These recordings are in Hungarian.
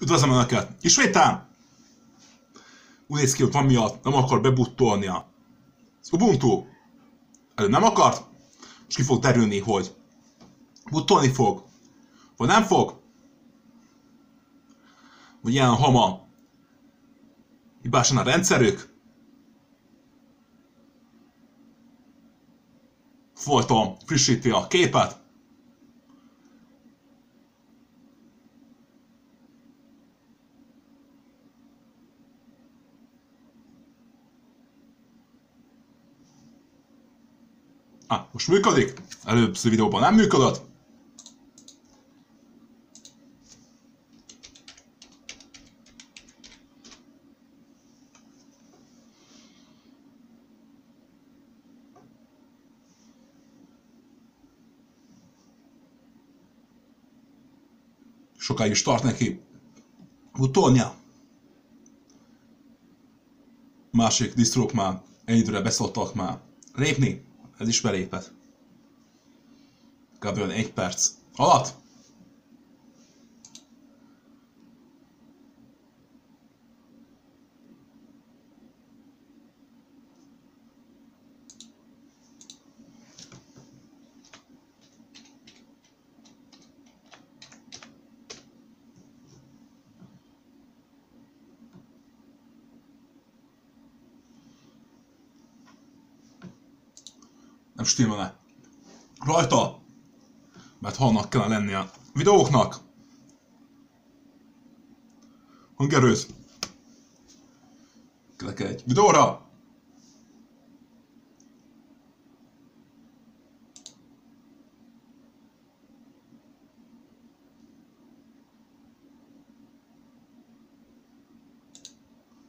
Üdvözlöm Önöket! Ismétán! Úgy néz ki, hogy van miatt nem akar bebuttolnia. Az Ubuntu elő nem akart, és ki fog derülni, hogy buttolni fog, vagy nem fog, vagy ilyen hama hibásan a rendszerük. Folyton frissíti a képet, Ah, most működik? Előbb videóban nem működött. Sokáig is tart neki utolnia. Másik disztrók már időre beszoktak már lépni. Ez is belépett. Kb. egy perc alatt. Nem stimmel rajta, mert halnak kell lenni a videóknak. Hangerőz. Kelek egy videóra.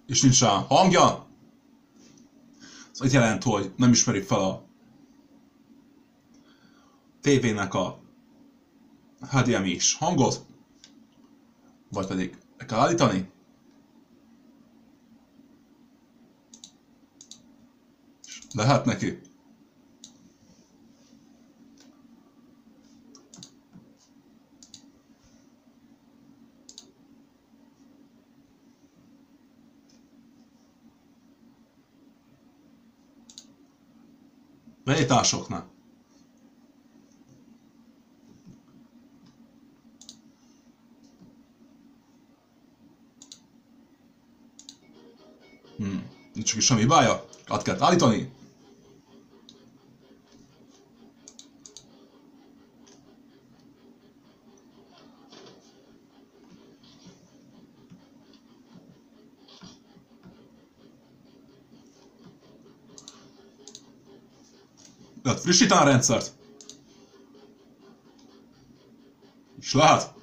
És nincs rá hangja. Ez azt jelent, hogy nem ismeri fel a tévének a HDMI-s hangot, vagy pedig le kell állítani. Lehet neki. Benyitásoknál. Hmm. Nincs is semmi bája. Át kell állítani. Lehet frissíteni a rendszert. És lehet.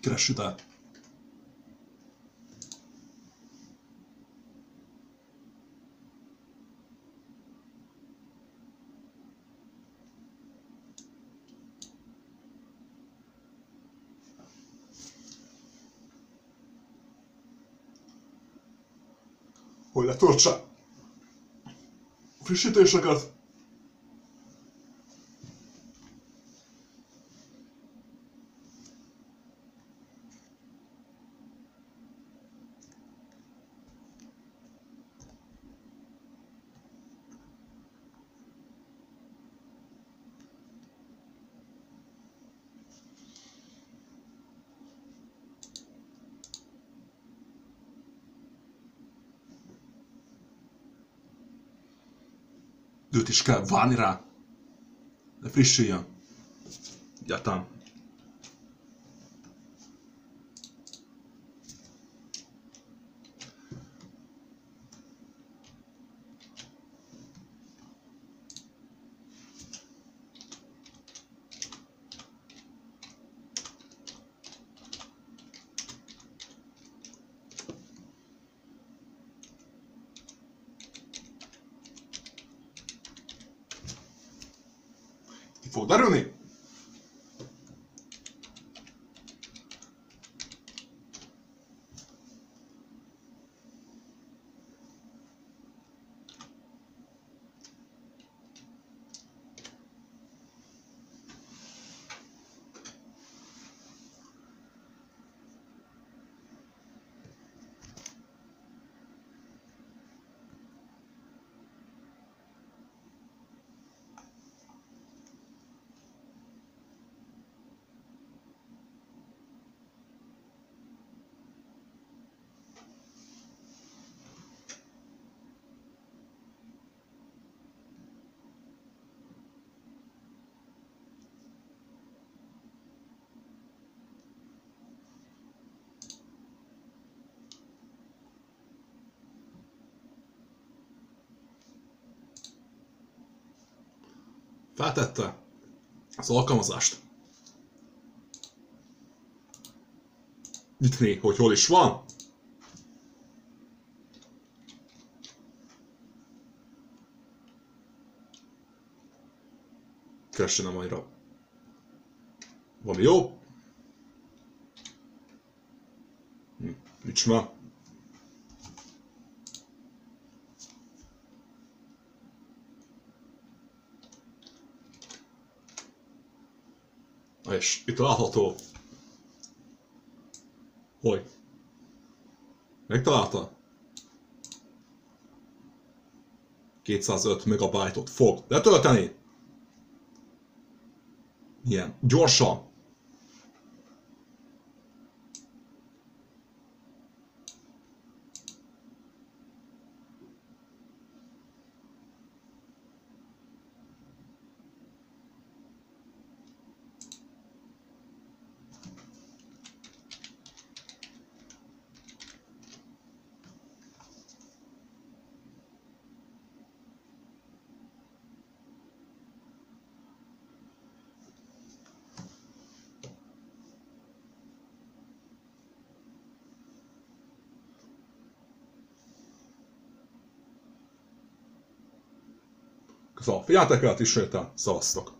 Keressük át. Hogy letöltse frissítéseket. Őt is Götiska vanira. Da Det frischer jag. Jag tar. Fog derülni? Feltette az alkalmazást. Nyitni, hogy hol is van. Keressen a majra. Valami jó? Hm, nincs ma. És itt látható, hogy megtalálta? 205 megabajtot fog letölteni. Milyen gyorsan. Szóval figyeltek el, ismétel, szavaztok!